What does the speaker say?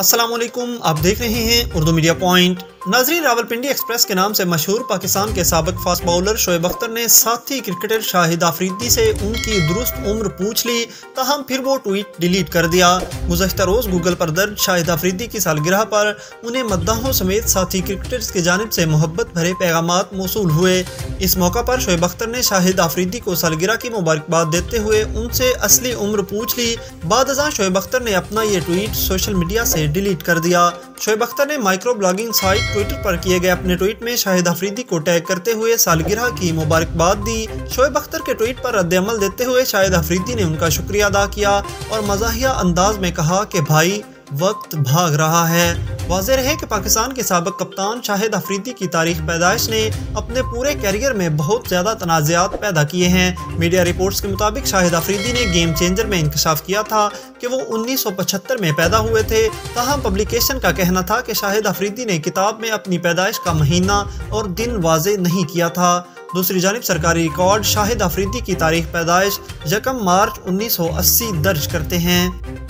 अस्सलाम वालेकुम आप देख रहे हैं उर्दू मीडिया पॉइंट। नाजरीन, रावलपिंडी एक्सप्रेस के नाम से मशहूर पाकिस्तान के सबक फास्ट बॉलर शोएब अख्तर ने साथी क्रिकेटर शाहिद आफरीदी से उनकी दुरुस्त उम्र पूछ ली, तहम फिर वो ट्वीट डिलीट कर दिया। गुजशत रोज़ गूगल पर दर्ज शाहिद आफरीदी की सालगिरह पर उन्हें मद्दाहों समेत साथी क्रिकेटर्स की जानब से मोहब्बत भरे पैगाम मौसू हुए। इस मौका पर शोएब अख्तर ने शाहिद आफरीदी को सालगिरह की मुबारकबाद देते हुए उनसे असली उम्र पूछ ली। बाद शोएब अख्तर ने अपना ये ट्वीट सोशल मीडिया से डिलीट कर दिया। शोएब अख्तर ने माइक्रो ब्लॉगिंग साइट ट्विटर पर किए गए अपने ट्वीट में शाहिद अफरीदी को टैग करते हुए सालगिरह की मुबारकबाद दी। शोएब अख्तर के ट्वीट पर रद्दमल देते हुए शाहिद अफरीदी ने उनका शुक्रिया अदा किया और मजाहिया अंदाज में कहा कि, भाई, वक्त भाग रहा है। वाज रहे कि पाकिस्तान के सबक कप्तान शाहिद अफरीदी की तारीख पैदाइश ने अपने पूरे कैरियर में बहुत ज़्यादा तनाज़ात पैदा किए हैं। मीडिया रिपोर्ट्स के मुताबिक शाहिद अफरीदी ने गेम चेंजर में इंकशाफ किया था कि वो 1975 में पैदा हुए थे। तहम पब्लिकेशन का कहना था कि शाहिद अफरीदी ने किताब में अपनी पैदाइश का महीना और दिन वाज नहीं किया था। दूसरी जानब सरकारी रिकॉर्ड शाहिद अफरीदी की तारीख पैदाइश यकम मार्च 1980 दर्ज करते हैं।